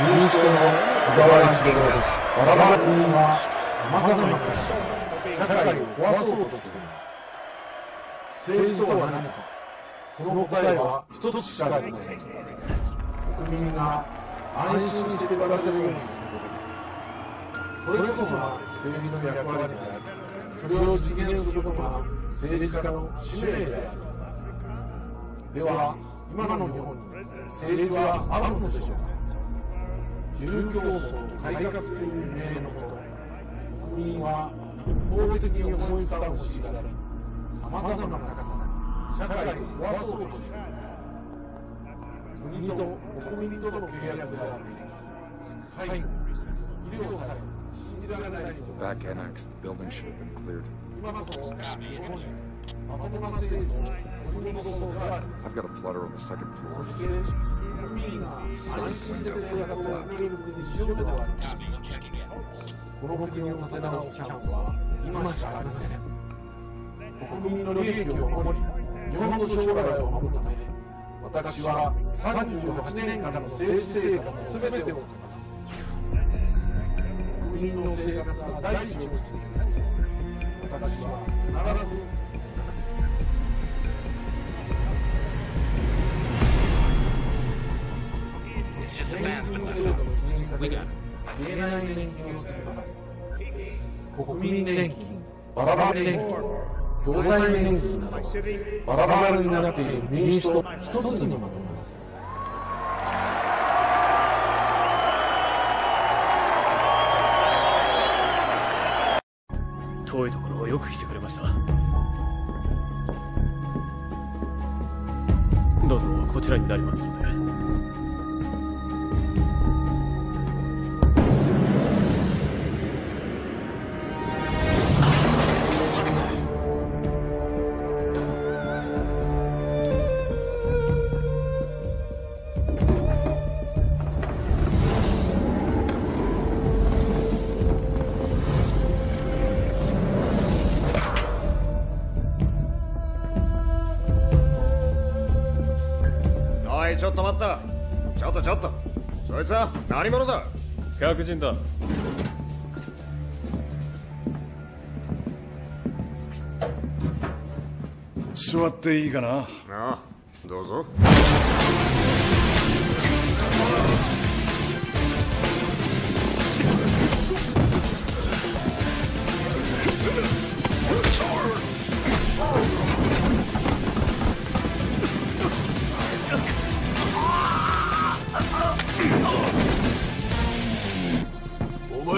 民主党の小沢一郎です。我々国はさまざまな社会を壊そうとしています。政治とは何かその答えは一つしかありません国民が安心して暮らせるようにす。ることです。それこそが政治の役割でありそれを実現す。ることが政治家の使命であります。では今の日本に政治はあるのでしょうか宗教層の改革という命のもと国民は暴力的に思い方を知られさまざまな格差社会を壊そうとしています国と国民との契約であるべき介護医療さえ信じられない状況で今だと日本にまともな政治を取り戻そうとはあるそしてこの国を立て直すチャンスは今しかありません国民の利益を守り日本の将来を守るため私は38年間の政治生活すべてを国民の生活は第一を続け私は必ず We got it. 見えない年金を作ります国民年金バラバラ年金共済年金などバラバラになっている民主と一つにまとめます遠いところをよく来てくれましたどうぞこちらになりますのでいちょっと待った。ちょっとちょっと。そいつは何者だ？確人だ。座っていいかな？ああどうぞ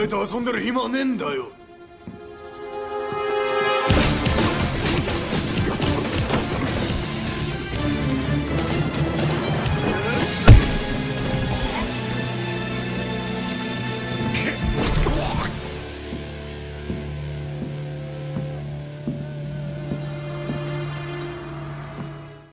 前と遊んでる暇ねえんだよ。